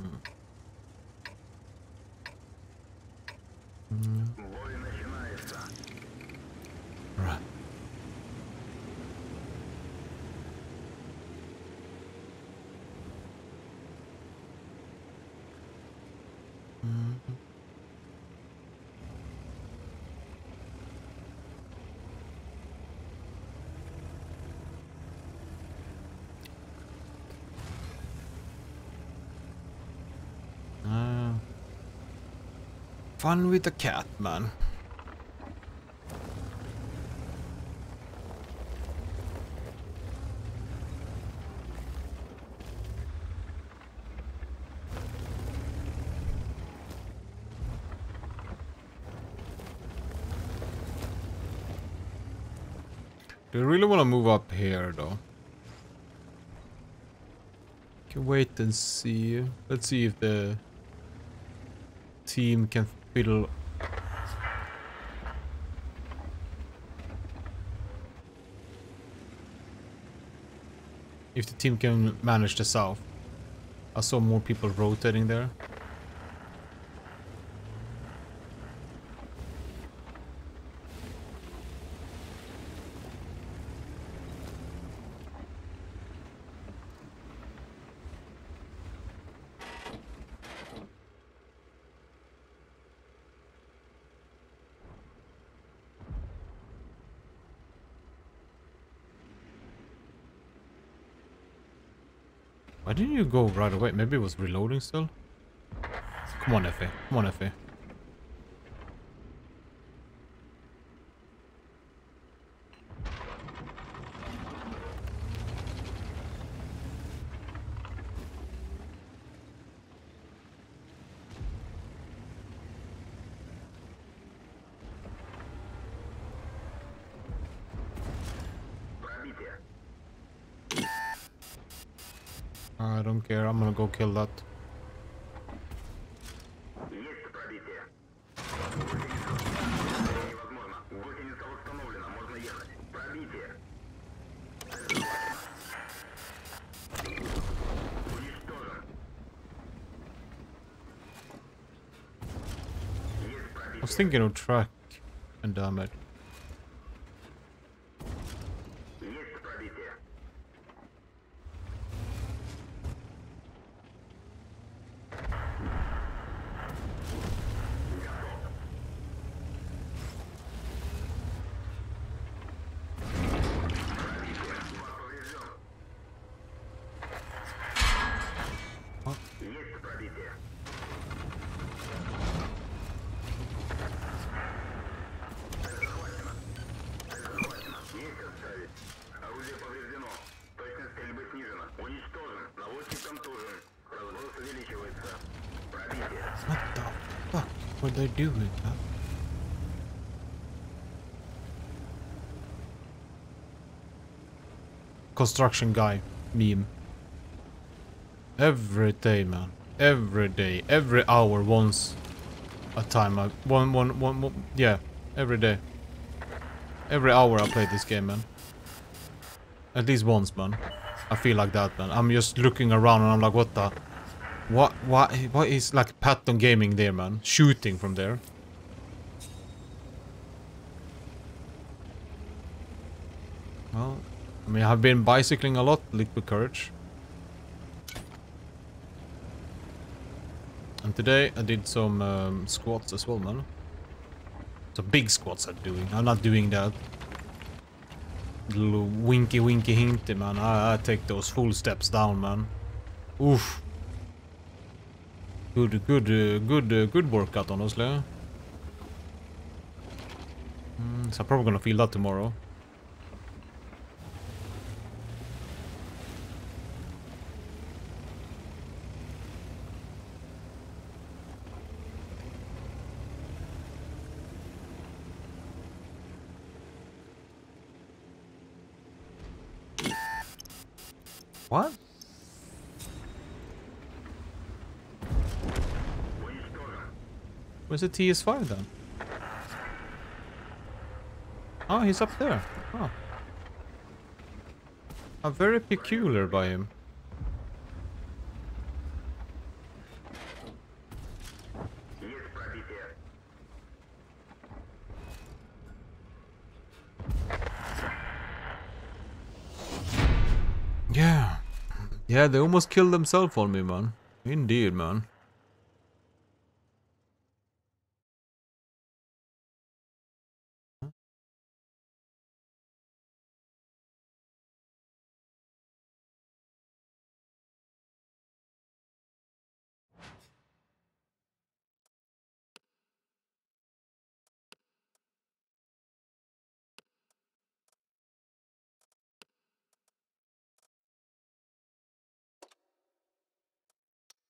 Hmm. Fun with the cat, man. Do you really want to move up here, though? Can wait and see. Let's see if the team can fiddle. If the team can manage the south. I saw more people rotating there. Why didn't you go right away? Maybe it was reloading still? Come on, Effie. Come on, Effie. I don't care, I'm gonna go kill that. I was thinking of track and damage. What the fuck were they doing? Huh? Construction guy meme. Every day, man. Every day, every hour, once a time. I, one, one, one, one, yeah, every day. Every hour I play this game, man. At least once, man. I feel like that, man. I'm just looking around and I'm like, what the? What, what, what is like Patton Gaming there, man? Shooting from there. Well, I mean, I've been bicycling a lot, Liquid Courage. And today I did some um, squats as well, man. So big squats I'm doing. I'm not doing that. Little winky winky hinty, man. I, I take those full steps down, man. Oof. Good, good, uh, good, uh, good workout, honestly. Mm, so I'm probably gonna feel that tomorrow. What? Where's the TS5 then? Oh, he's up there. Oh. How very peculiar by him. Yeah. Yeah, they almost killed themselves on me, man. Indeed, man.